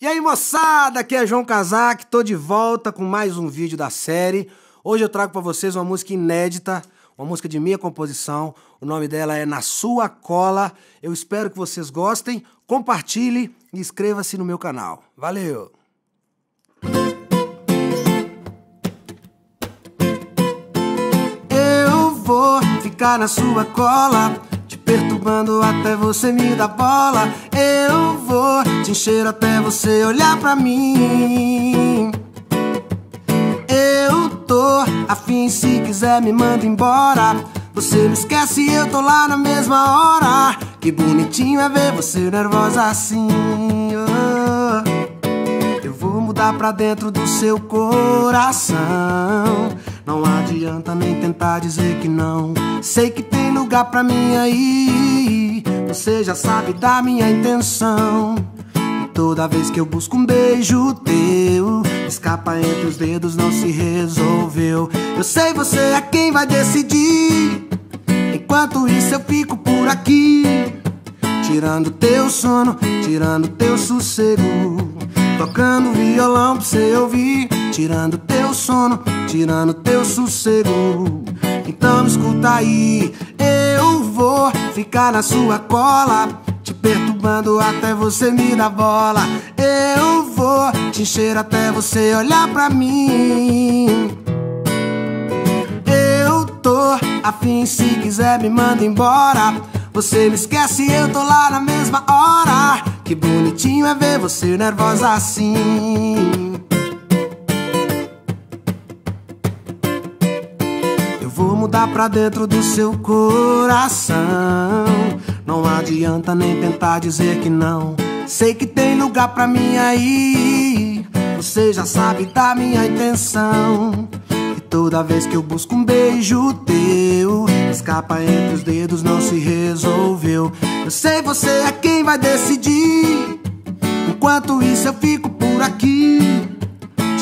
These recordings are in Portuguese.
E aí, moçada, aqui é João Casac, tô de volta com mais um vídeo da série. Hoje eu trago para vocês uma música inédita, uma música de minha composição. O nome dela é Na Sua Cola. Eu espero que vocês gostem, compartilhe e inscreva-se no meu canal. Valeu! Eu vou ficar na sua cola perturbando até você me dar bola. Eu vou te encher até você olhar pra mim. Eu tô afim, se quiser me manda embora. Você me esquece e eu tô lá na mesma hora. Que bonitinho é ver você nervosa assim. Oh. Eu vou mudar pra dentro do seu coração. Não adianta nem tentar dizer que não. Sei que tem lugar pra mim aí. Você já sabe da minha intenção. E toda vez que eu busco um beijo teu, escapa entre os dedos, não se resolveu. Eu sei você é quem vai decidir. Enquanto isso eu fico por aqui, tirando teu sono, tirando teu sossego. Tocando violão pra você ouvir Tirando teu sono, tirando teu sossego. Então me escuta aí Eu vou ficar na sua cola Te perturbando até você me dar bola. Eu vou te encher até você olhar pra mim. Eu tô afim, se quiser me manda embora. Você me esquece eu tô lá na mesma hora. Que bonitinho é ver você nervosa assim vou mudar pra dentro do seu coração. Não adianta nem tentar dizer que não. Sei que tem lugar pra mim aí. Você já sabe da minha intenção. Toda vez que eu busco um beijo teu, escapa entre os dedos, não se resolveu. Eu sei você é quem vai decidir. Enquanto isso eu fico por aqui,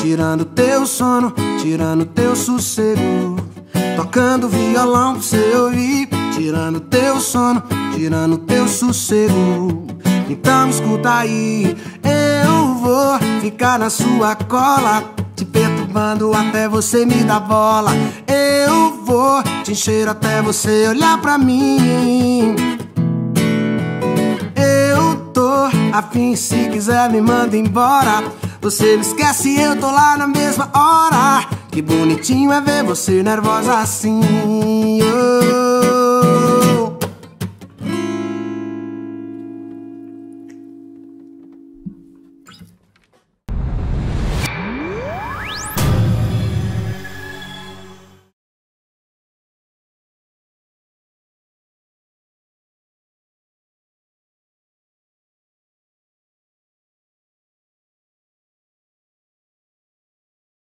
tirando teu sono, tirando teu sossego, tocando violão pra você ouvir, tirando teu sono, tirando teu sossego. Então escuta aí, eu vou ficar na sua cola te perturbando até você me dar bola. Eu vou te encher até você olhar pra mim. Eu tô afim, se quiser me manda embora. Você me esquece, eu tô lá na mesma hora. Que bonitinho é ver você nervosa assim.